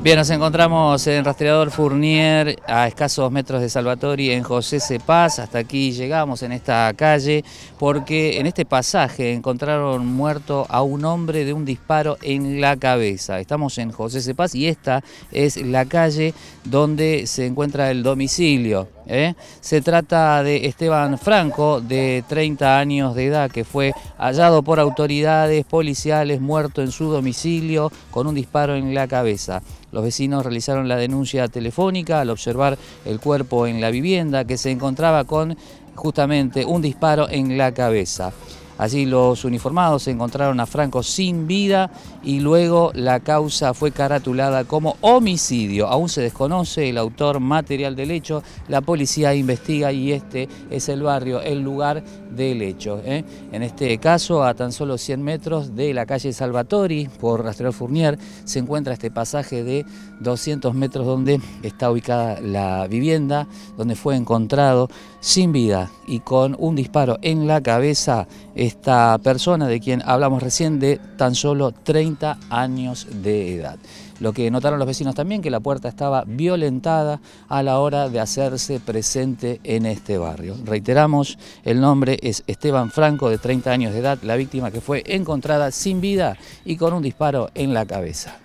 Bien, nos encontramos en Rastreador Fournier a escasos metros de Salvatori en José Cepaz. Hasta aquí llegamos en esta calle porque en este pasaje encontraron muerto a un hombre de un disparo en la cabeza. Estamos en José Cepaz y esta es la calle donde se encuentra el domicilio. ¿Eh? Se trata de Esteban Franco, de 30 años de edad, que fue hallado por autoridades policiales muerto en su domicilio con un disparo en la cabeza. Los vecinos realizaron la denuncia telefónica al observar el cuerpo en la vivienda que se encontraba con justamente un disparo en la cabeza. Allí los uniformados encontraron a Franco sin vida y luego la causa fue caratulada como homicidio. Aún se desconoce el autor material del hecho, la policía investiga y este es el barrio, el lugar del hecho. ¿eh? En este caso, a tan solo 100 metros de la calle Salvatori, por Rastreador Fournier, se encuentra este pasaje de 200 metros donde está ubicada la vivienda, donde fue encontrado sin vida y con un disparo en la cabeza esta persona de quien hablamos recién de tan solo 30 años de edad. Lo que notaron los vecinos también, que la puerta estaba violentada a la hora de hacerse presente en este barrio. Reiteramos, el nombre es Esteban Franco, de 30 años de edad, la víctima que fue encontrada sin vida y con un disparo en la cabeza.